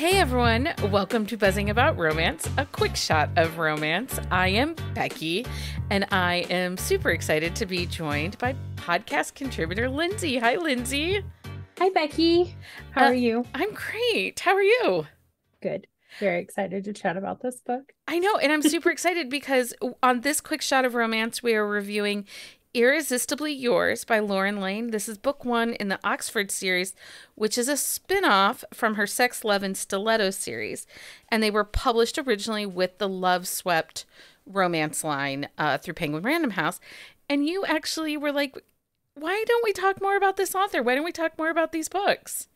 Hey everyone, welcome to Buzzing About Romance, a quick shot of romance. I am Becky, and I am super excited to be joined by podcast contributor Lindsay. Hi, Lindsay. Hi, Becky. How uh, are you? I'm great. How are you? Good. Very excited to chat about this book. I know, and I'm super excited because on this quick shot of romance, we are reviewing Irresistibly Yours by Lauren Layne. This is book one in the Oxford series, which is a spin off from her Sex, Love, and Stiletto series. And they were published originally with the Loveswept romance line uh, through Penguin Random House. And you actually were like, why don't we talk more about this author? Why don't we talk more about these books?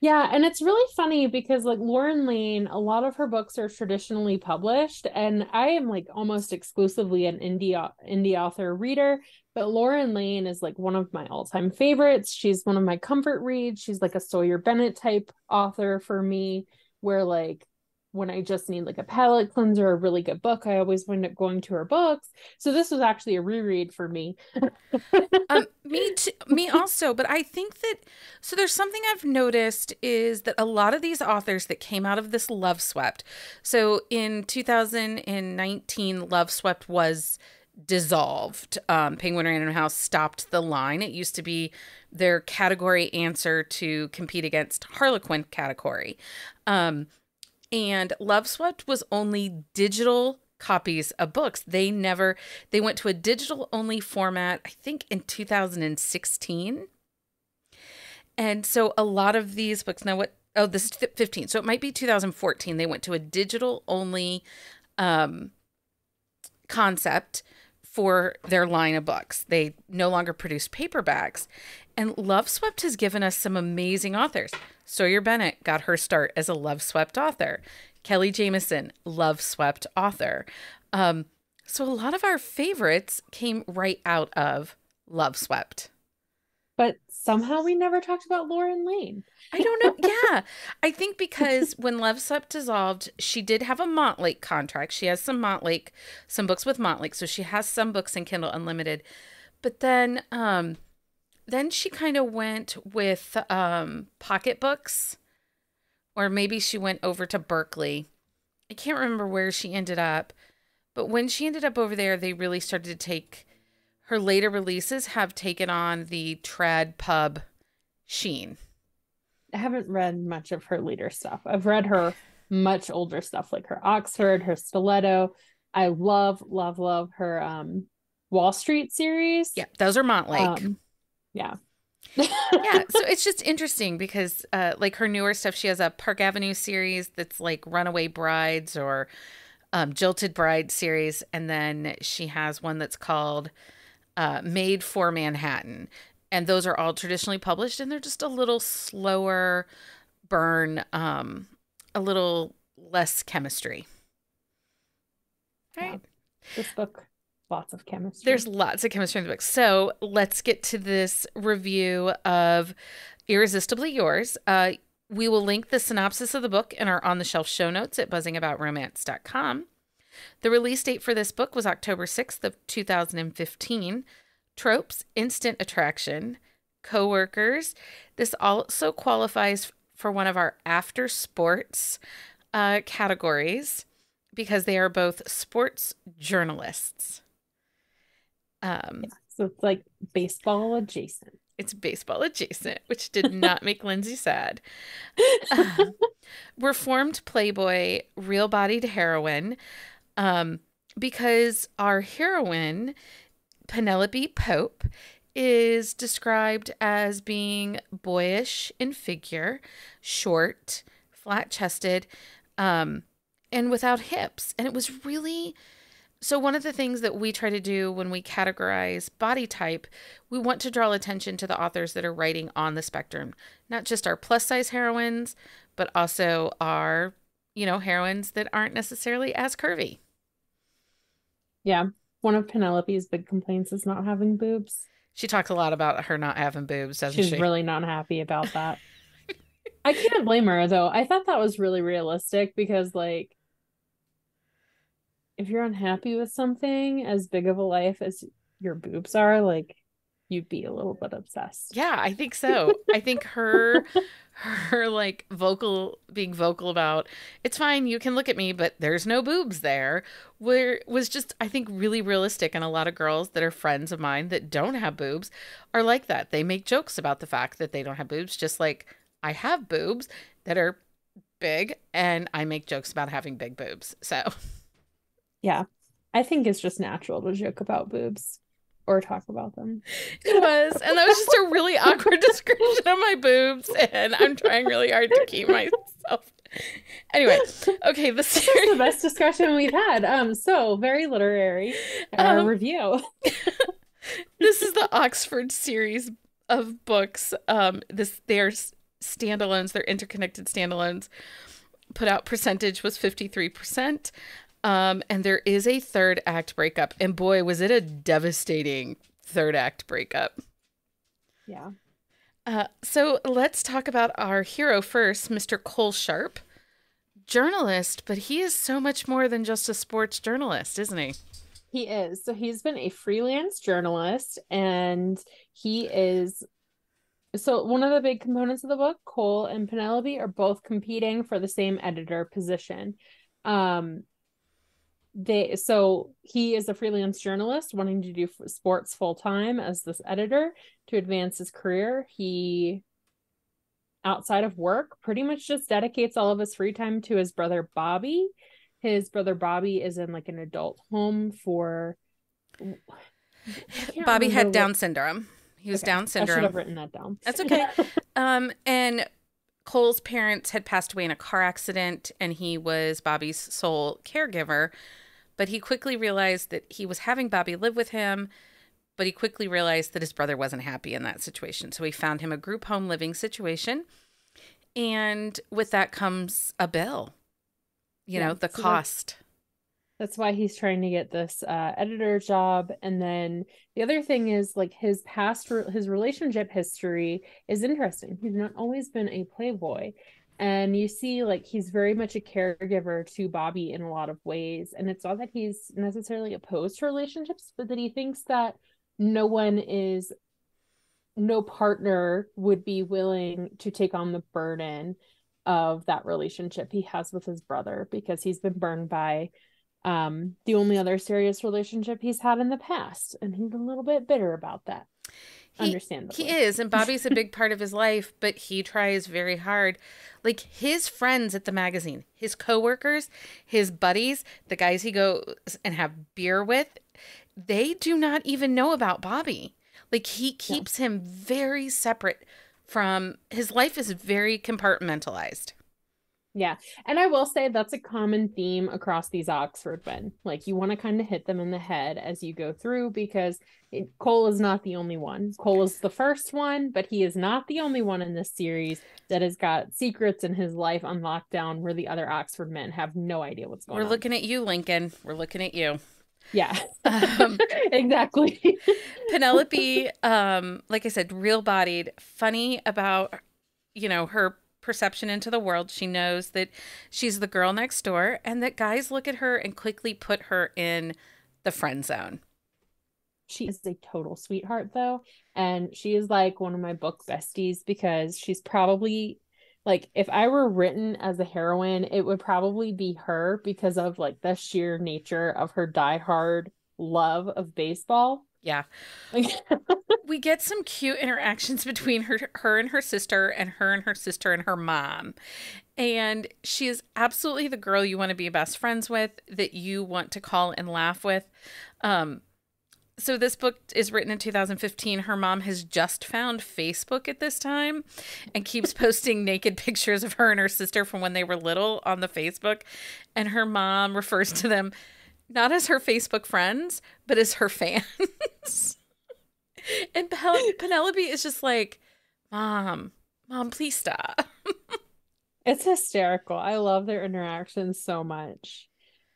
Yeah, and it's really funny because like Lauren Layne, a lot of her books are traditionally published, and I am like almost exclusively an indie indie author reader. But Lauren Layne is like one of my all-time favorites. She's one of my comfort reads. She's like a Sawyer Bennett type author for me, where like when I just need like a palate cleanser, a really good book, I always wind up going to her books. So this was actually a reread for me. um, me too, me also, but I think that so there's something I've noticed is that a lot of these authors that came out of this Loveswept. So in 2019, Loveswept was dissolved. Um, Penguin Random House stopped the line. It used to be their category answer to compete against Harlequin category. Um, and Loveswept was only digital copies of books. They never they went to a digital only format I think in 2016. And so a lot of these books now what oh this is 15. So it might be 2014 they went to a digital only um concept for their line of books. They no longer produce paperbacks. And Loveswept has given us some amazing authors. Sawyer Bennett got her start as a Loveswept author. Kelly Jamieson, Loveswept author. Um, so a lot of our favorites came right out of Loveswept. But somehow we never talked about Lauren Layne. I don't know. Yeah. I think because when Loveswept dissolved, she did have a Montlake contract. She has some Montlake, some books with Montlake. So she has some books in Kindle Unlimited. But then um then she kind of went with um, pocketbooks, or maybe she went over to Berkley. I can't remember where she ended up, but when she ended up over there, they really started to take her later releases have taken on the trad pub sheen. I haven't read much of her later stuff. I've read her much older stuff like her Oxford, her Stiletto. I love, love, love her um Wall Street series. Yeah, those are Montlake. Um, yeah. Yeah so it's just interesting because uh like her newer stuff she has a park avenue series that's like runaway brides or um jilted bride series and then she has one that's called uh made for manhattan. And those are all traditionally published and they're just a little slower burn um a little less chemistry. Right. This book lots of chemistry. There's lots of chemistry in the book. So let's get to this review of Irresistibly Yours. Uh, we will link the synopsis of the book in our on the shelf show notes at buzzingaboutromance.com. The release date for this book was October 6th of 2015. Tropes, instant attraction, coworkers. This also qualifies for one of our after sports uh, categories because they are both sports journalists. Um, yeah, so it's like baseball adjacent. It's baseball adjacent, which did not make Lindsay sad. Um, reformed Playboy, real bodied heroine, um, because our heroine, Penelope Pope, is described as being boyish in figure, short, flat chested, um, and without hips. And it was really so, one of the things that we try to do when we categorize body type, we want to draw attention to the authors that are writing on the spectrum, not just our plus size heroines, but also our, you know, heroines that aren't necessarily as curvy. Yeah. One of Penelope's big complaints is not having boobs. She talks a lot about her not having boobs, doesn't She's she? really not happy about that. I can't blame her though. I thought that was really realistic because like if you're unhappy with something as big of a life as your boobs are, like you'd be a little bit obsessed. Yeah, I think so. I think her her like vocal being vocal about it's fine, you can look at me, but there's no boobs there, where was just I think really realistic and a lot of girls that are friends of mine that don't have boobs are like that. They make jokes about the fact that they don't have boobs just like I have boobs that are big and I make jokes about having big boobs. So Yeah. I think it's just natural to joke about boobs or talk about them. It was. And that was just a really awkward description of my boobs. And I'm trying really hard to keep myself. Anyway, okay, the series. the best discussion we've had. Um, so very literary uh, um, review. this is the Oxford series of books. Um, this they're standalones, they're interconnected standalones. Put out percentage was 53%. Um, and there is a third act breakup. And boy, was it a devastating third act breakup. Yeah. Uh, so let's talk about our hero first, Mr. Cole Sharp, journalist, but he is so much more than just a sports journalist, isn't he? He is. So he's been a freelance journalist and he is. So, one of the big components of the book, Cole and Penelope are both competing for the same editor position. Um, they so he is a freelance journalist wanting to do sports full time as this editor to advance his career. He outside of work pretty much just dedicates all of his free time to his brother bobby. His brother bobby is in like an adult home for bobby had down what... syndrome. He was okay. down syndrome i should have written that down. That's okay. Um and Cole's parents had passed away in a car accident, and he was Bobby's sole caregiver. But he quickly realized that he was having Bobby live with him, but he quickly realized that his brother wasn't happy in that situation. So he found him a group home living situation. And with that comes a bill, you yeah, know, the so cost. That's, why he's trying to get this uh, editor job. And then the other thing is like his past, his relationship history is interesting. He's not always been a playboy and you see like he's very much a caregiver to bobby in a lot of ways. And it's not that he's necessarily opposed to relationships but that he thinks that no one is no partner would be willing to take on the burden of that relationship he has with his brother because he's been burned by um the only other serious relationship he's had in the past. And he's a little bit bitter about that he, Understandably. He is, and Bobby's a big part of his life, but he tries very hard. Like his friends at the magazine, his coworkers, his buddies, the guys he goes and have beer with, they do not even know about Bobby. Like he keeps him very separate from his life is very compartmentalized. Yeah. And I will say that's a common theme across these Oxford men. Like you want to kind of hit them in the head as you go through because it, Cole is not the only one. Cole is the first one, but he is not the only one in this series that has got secrets in his life on lockdown where the other Oxford men have no idea what's going We're on. We're looking at you, Lincoln. We're looking at you. Yeah. Um, exactly. Penelope, um, like I said, real bodied, funny about, you know, her perception into the world. She knows that she's the girl next door and that guys look at her and quickly put her in the friend zone. She is a total sweetheart though, and she is like one of my book besties because she's probably like if I were written as a heroine, it would probably be her because of like the sheer nature of her diehard love of baseball. Yeah. we get some cute interactions between her her and her sister and her and her sister and her mom. And she is absolutely the girl you want to be best friends with, that you want to call and laugh with. Um so this book is written in 2015. Her mom has just found Facebook at this time and keeps posting naked pictures of her and her sister from when they were little on the Facebook. And her mom refers to them not as her Facebook friends, but as her fans. and Penelope is just like, Mom, Mom, please stop. it's hysterical. I love their interactions so much.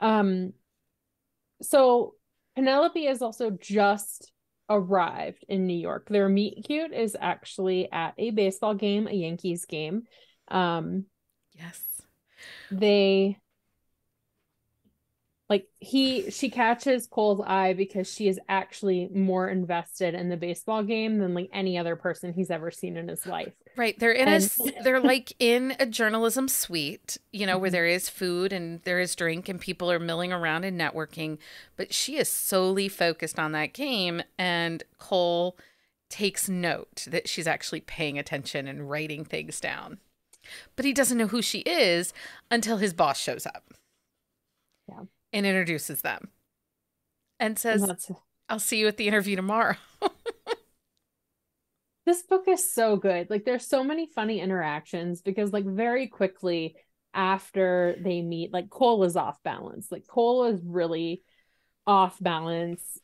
Um, so Penelope is also just arrived in New York. Their meet cute is actually at a baseball game, a Yankees game. Um, yes. They like he she catches Cole's eye because she is actually more invested in the baseball game than like any other person he's ever seen in his life. Right. They're in and- a they're like in a journalism suite, you know, where mm-hmm. there is food and there is drink and people are milling around and networking, but she is solely focused on that game and Cole takes note that she's actually paying attention and writing things down. But he doesn't know who she is until his boss shows up. Yeah and introduces them and says, I'll see you at the interview tomorrow. this book is so good. Like, there's so many funny interactions because, like, very quickly after they meet, like, Cole is off balance. Like, Cole is really off balance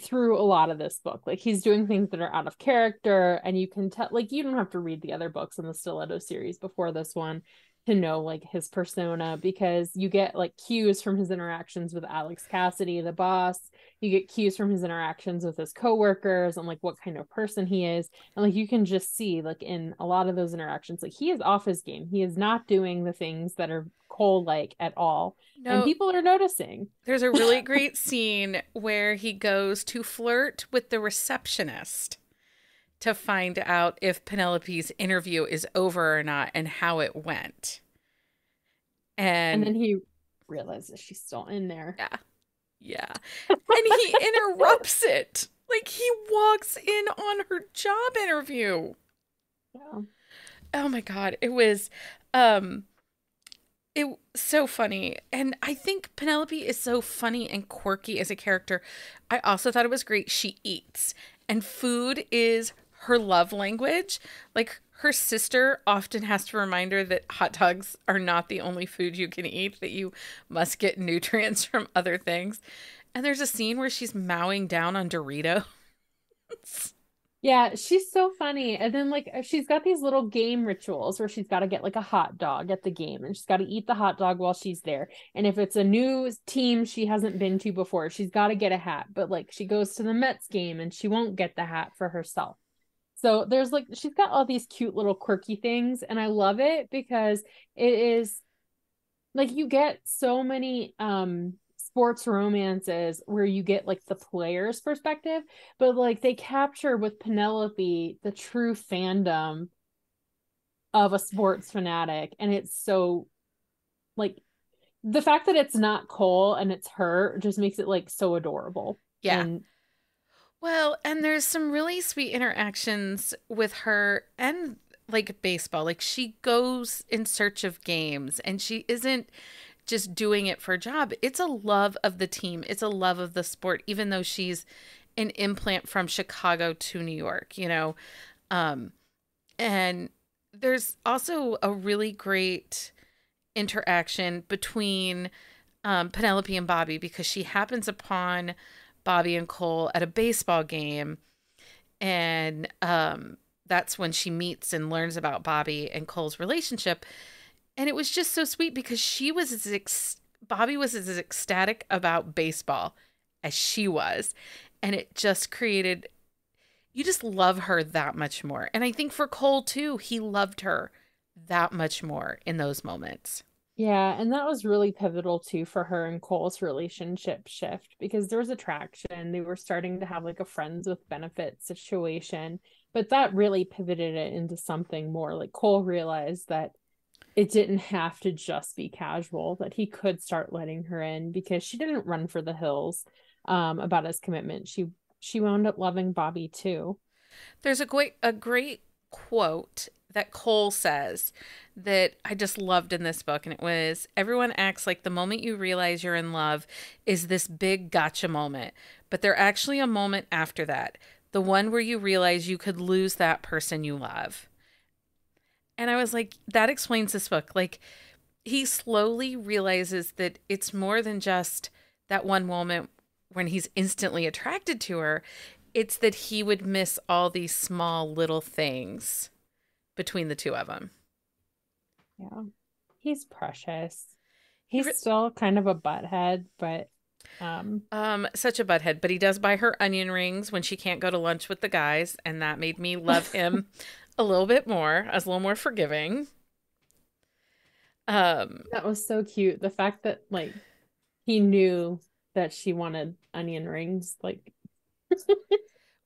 through a lot of this book. Like he's doing things that are out of character, and you can tell like you don't have to read the other books in the Stiletto series before this one to know like his persona because you get like cues from his interactions with Alex Cassidy, the boss. You get cues from his interactions with his coworkers and like what kind of person he is. And like you can just see like in a lot of those interactions, like he is off his game. He is not doing the things that are Cole like at all. No, and people are noticing. There's a really great scene where he goes to flirt with the receptionist to find out if Penelope's interview is over or not and how it went. And, and then he realizes she's still in there. Yeah. Yeah. and he interrupts it. Like he walks in on her job interview. Yeah. Oh my god, it was um it so funny. And I think Penelope is so funny and quirky as a character. I also thought it was great she eats and food is her love language. Like her sister often has to remind her that hot dogs are not the only food you can eat, that you must get nutrients from other things. And there's a scene where she's mowing down on Doritos. Yeah, she's so funny. And then like she's got these little game rituals where she's got to get like a hot dog at the game and she's got to eat the hot dog while she's there. And if it's a new team she hasn't been to before, she's got to get a hat. But like she goes to the Mets game and she won't get the hat for herself. So there's like she's got all these cute little quirky things and I love it because it is like you get so many um sports romances where you get like the player's perspective, but like they capture with Penelope the true fandom of a sports fanatic and it's so like the fact that it's not Cole and it's her just makes it like so adorable. Yeah. And well, and there's some really sweet interactions with her and like baseball. Like she goes in search of games and she isn't just doing it for a job. It's a love of the team. It's a love of the sport even though she's an implant from Chicago to New York, you know. Um and there's also a really great interaction between um, Penelope and Bobby because she happens upon Bobby and Cole at a baseball game. And um, that's when she meets and learns about Bobby and Cole's relationship. And it was just so sweet because she was as ex- Bobby was as ecstatic about baseball as she was. And it just created you just love her that much more. And I think for Cole too, he loved her that much more in those moments. Yeah, and that was really pivotal too for her and Cole's relationship shift because there was attraction. They were starting to have like a friends with benefits situation, but that really pivoted it into something more. Like Cole realized that it didn't have to just be casual, that he could start letting her in because she didn't run for the hills um, about his commitment. She she wound up loving Bobby too. There's a great a great quote that Cole says that I just loved in this book. And it was everyone acts like the moment you realize you're in love is this big gotcha moment. But they're actually a moment after that, the one where you realize you could lose that person you love. And I was like, that explains this book. Like, he slowly realizes that it's more than just that one moment when he's instantly attracted to her. It's that he would miss all these small little things between the two of them. Yeah. He's precious. He's he re- still kind of a butthead, but um um such a butthead, but he does buy her onion rings when she can't go to lunch with the guys, and that made me love him a little bit more. I was a little more forgiving. Um that was so cute. The fact that like he knew that she wanted onion rings. Like,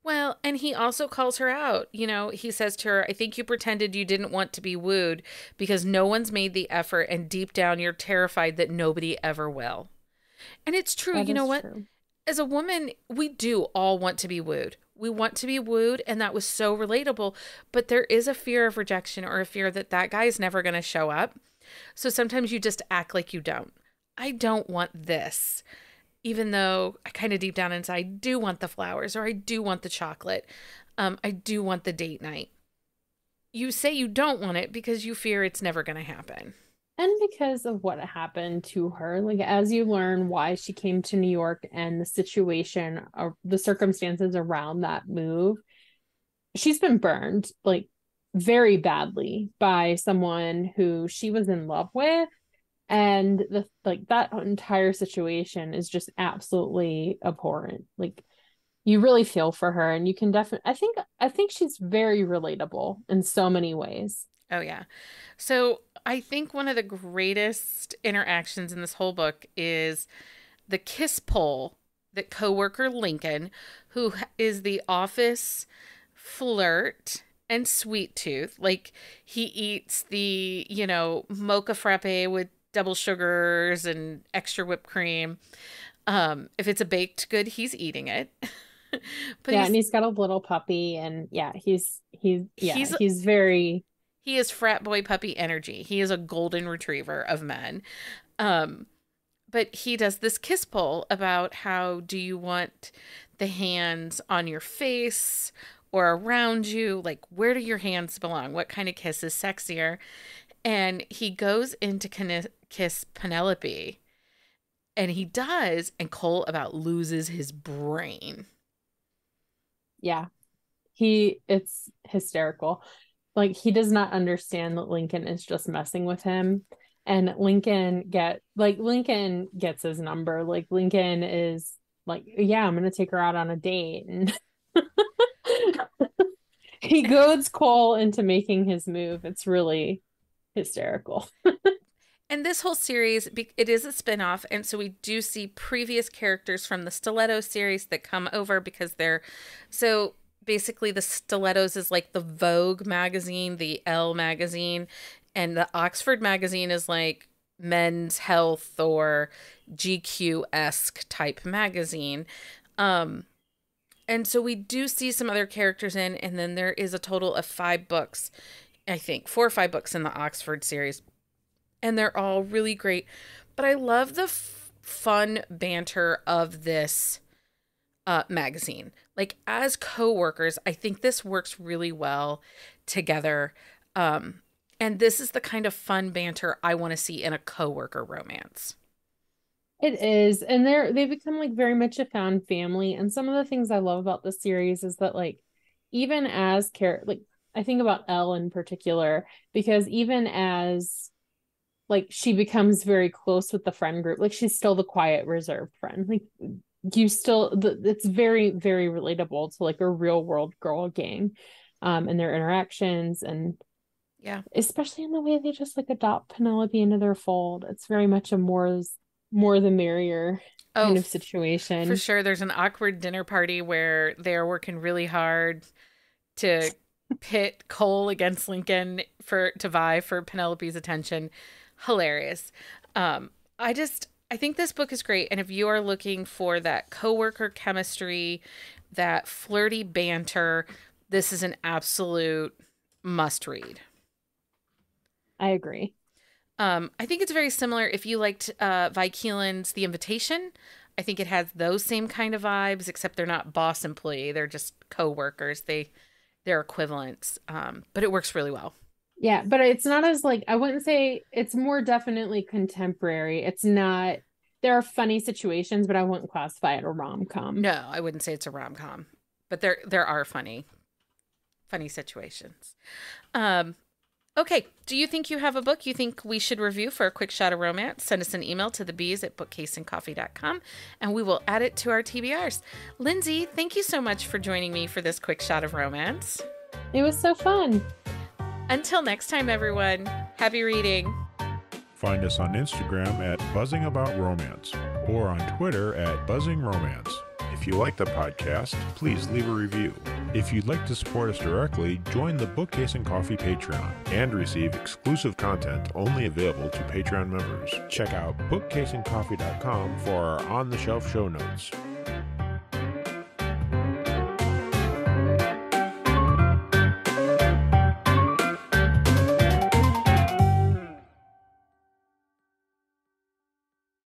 well, and he also calls her out. You know, he says to her, I think you pretended you didn't want to be wooed because no one's made the effort, and deep down you're terrified that nobody ever will. And it's true. that you know what? true. As a woman, we do all want to be wooed. We want to be wooed, and that was so relatable. But there is a fear of rejection or a fear that that guy is never going to show up. So sometimes you just act like you don't. I don't want this even though I kind of deep down inside do want the flowers or I do want the chocolate. Um, I do want the date night. You say you don't want it because you fear it's never going to happen. And because of what happened to her, like as you learn why she came to New York and the situation or the circumstances around that move, she's been burned like very badly by someone who she was in love with and the like that entire situation is just absolutely abhorrent like you really feel for her and you can definitely i think i think she's very relatable in so many ways Oh, yeah. So I think one of the greatest interactions in this whole book is the kiss poll that coworker Lincoln, who is the office flirt and sweet tooth, like he eats the, you know, mocha frappe with double sugars and extra whipped cream. Um, if it's a baked good, he's eating it. but yeah he's- and he's got a little puppy and yeah he's he's yeah He's- he's, very He is frat boy puppy energy. He is a golden retriever of men. Um, but he does this kiss poll about how do you want the hands on your face or around you? Like, where do your hands belong? What kind of kiss is sexier? And he goes into kiss Penelope, and he does, and Cole about loses his brain. yeah. He it's hysterical. Like he does not understand that lincoln is just messing with him. And lincoln get like lincoln gets his number. Like lincoln is like yeah i'm gonna take her out on a date. And he goads cole into making his move. It's really hysterical And this whole series, it is a spin-off, and so we do see previous characters from the Stiletto series that come over because they're so basically the Stilettos is like the Vogue magazine, the Elle magazine, and the Oxford magazine is like men's health or GQ-esque type magazine. Um and so we do see some other characters in, and then there is a total of five books, I think, four or five books in the Oxford series and they're all really great. But I love the f- fun banter of this uh, magazine. Like as co-workers, I think this works really well together. Um, and this is the kind of fun banter I want to see in a co-worker romance. It is, and they're they become like very much a found family. And some of the things I love about the series is that like even as care like I think about Elle in particular because even as like she becomes very close with the friend group, like she's still the quiet, reserved friend. Like you still the, it's very very relatable to like a real world girl gang, um, and their interactions and Yeah. especially in the way they just like adopt Penelope into their fold. It's very much a more more the merrier Oh, kind of situation. for sure. There's an awkward dinner party where they're working really hard to pit Cole against Lincoln for to vie for Penelope's attention. Hilarious. Um, I just I think this book is great, and if you are looking for that coworker chemistry, that flirty banter, this is an absolute must read. I agree. Um, I think it's very similar. If you liked uh, Vi Keeland's The Invitation, I think it has those same kind of vibes, except they're not boss employee; they're just co-workers. They they're equivalents, um, but it works really well. Yeah, but it's not as like I wouldn't say it's more definitely contemporary. It's not there are funny situations, but I wouldn't classify it a rom com. No, I wouldn't say it's a rom com, but there there are funny, funny situations. Um, okay, do you think you have a book you think we should review for a quick shot of romance? Send us an email to the bees at bookcaseandcoffee.com and we will add it to our TBRs. Lindsay, thank you so much for joining me for this quick shot of romance. It was so fun. Until next time, everyone, happy reading. Find us on Instagram at Buzzing About Romance. or on Twitter at Buzzing Romance. If you like the podcast, please leave a review. If you'd like to support us directly, join the Bookcase and Coffee Patreon and receive exclusive content only available to Patreon members. Check out bookcaseandcoffee.com for our on the shelf show notes.